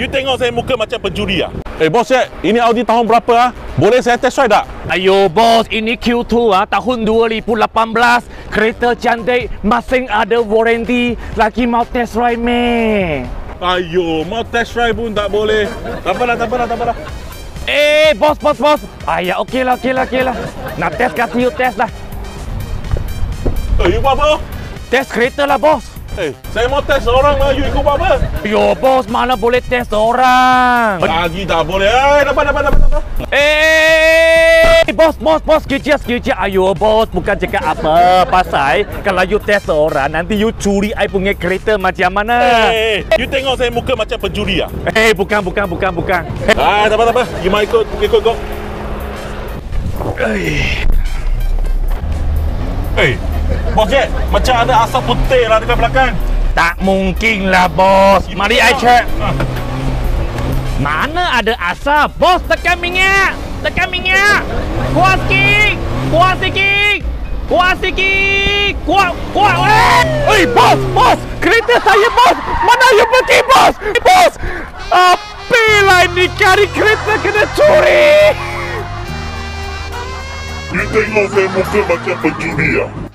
You tengok saya muka macam pencuri ah. Eh bos Jack, ini Audi tahun berapa ah? Boleh saya test drive tak? Ayo bos, ini Q2 ah tahun 2018. Kereta cantik, masing ada warranty. Lagi mau test drive meh. Ayo, mau test drive pun tak boleh. Tak apalah, tak apalah, tak apalah. Eh, bos, bos, bos. Ah ya, okey lah, okey lah, okey lah. Nak test kasih you test lah. Eh, you buat apa? Test kereta lah bos. Eh, saya mau test orang lah, you ikut buat apa? Yo bos, mana boleh test orang. Lagi tak boleh. Eh, dapat, dapat, dapat, dapat. Eh, bos, bos, bos, kecil, kecil. Ayo, bos, bukan cakap apa. Pasal kalau you test orang, nanti you curi I punya kereta macam mana? Eh, you tengok saya muka macam pencuri ah. Eh, bukan, bukan, bukan, bukan. Ah, tak apa, tak apa. You mau ikut, ikut kau. Eh, bos Jack, macam ada asap putih lah dekat belakang. Tak mungkin lah, bos. Mari I check. Ah. Mana ada asap? Bos, tekan minyak. Tekan minyak. Kuat sikit. Kuat sikit. Kuat sikit. Kuat, kuat. Eh, hey, bos, bos. Kereta saya, bos. Mana you pergi, bos? Bos. Apalah ini kari kereta kena curi. You tengok saya muka macam pencuri ah.